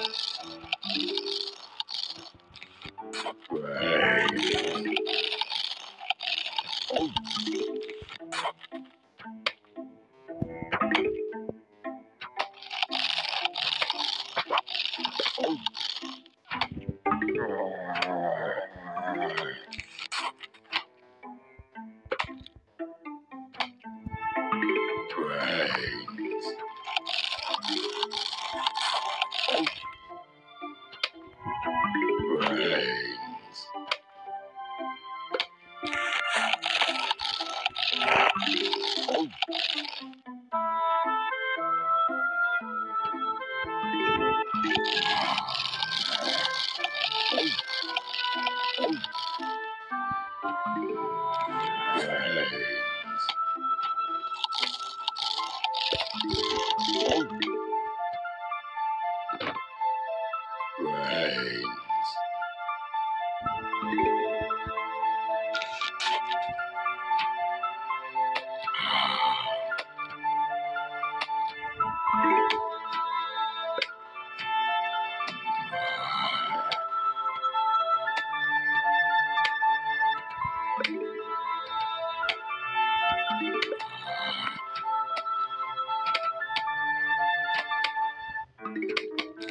Bye. Oh. brains.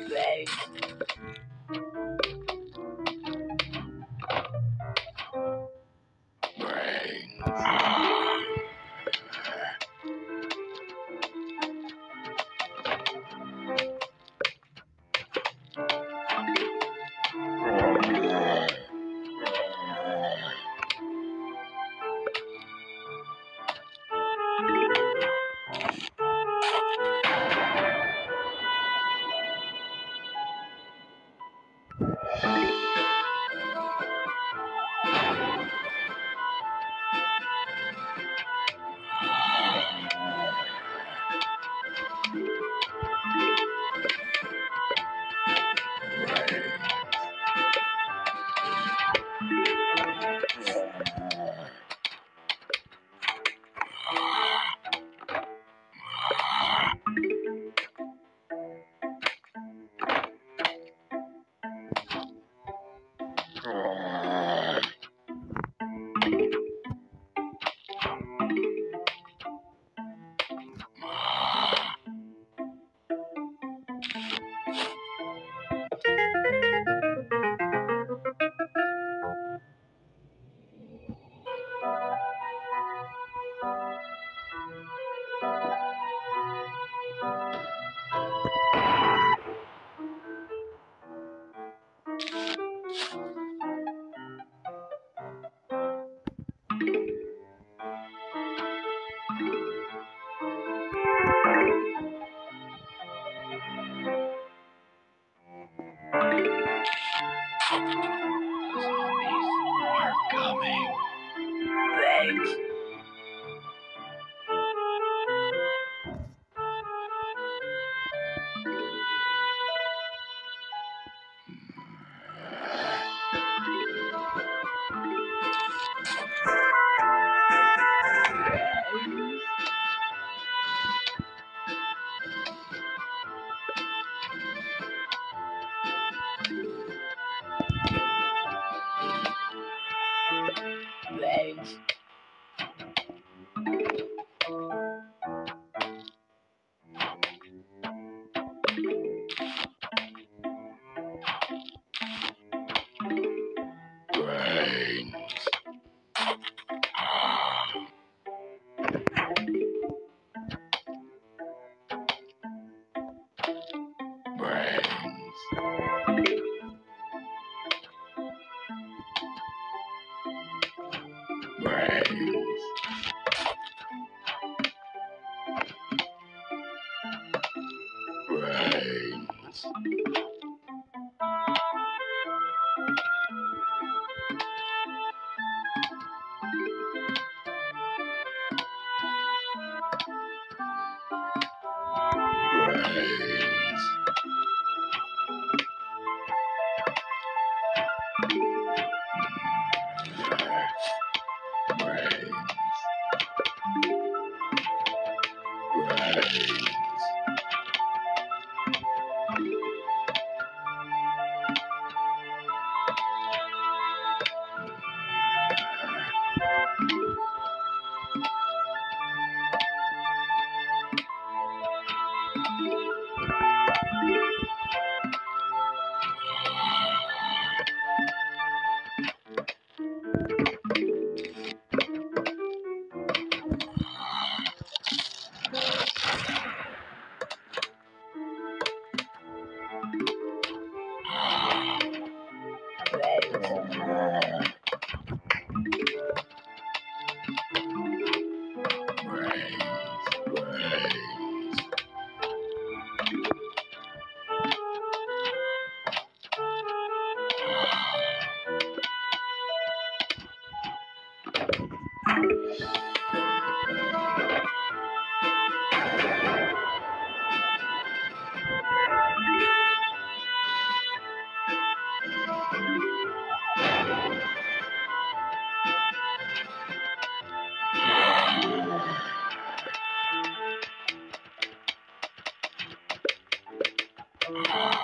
Thanks. Música